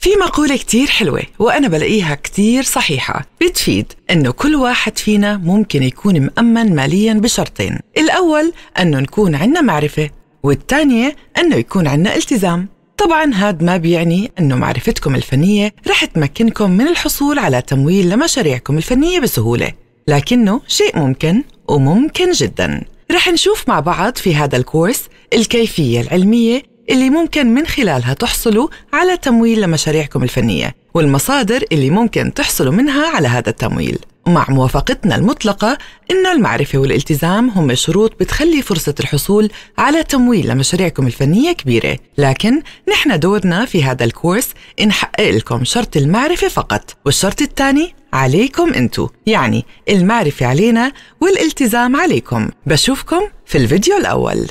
في مقولة كتير حلوة وأنا بلاقيها كتير صحيحة. بتفيد أنه كل واحد فينا ممكن يكون مأمن ماليا بشرطين. الأول أنه نكون عنا معرفة والثانية أنه يكون عنا التزام. طبعا هاد ما بيعني أنه معرفتكم الفنية رح تمكنكم من الحصول على تمويل لمشاريعكم الفنية بسهولة. لكنه شيء ممكن وممكن جدا. رح نشوف مع بعض في هذا الكورس الكيفية العلمية اللي ممكن من خلالها تحصلوا على تمويل لمشاريعكم الفنية والمصادر اللي ممكن تحصلوا منها على هذا التمويل. مع موافقتنا المطلقة إن المعرفة والالتزام هم شروط بتخلي فرصة الحصول على تمويل لمشاريعكم الفنية كبيرة. لكن نحن دورنا في هذا الكورس نحقق لكم شرط المعرفة فقط. والشرط الثاني عليكم أنتو. يعني المعرفة علينا والالتزام عليكم. بشوفكم في الفيديو الأول.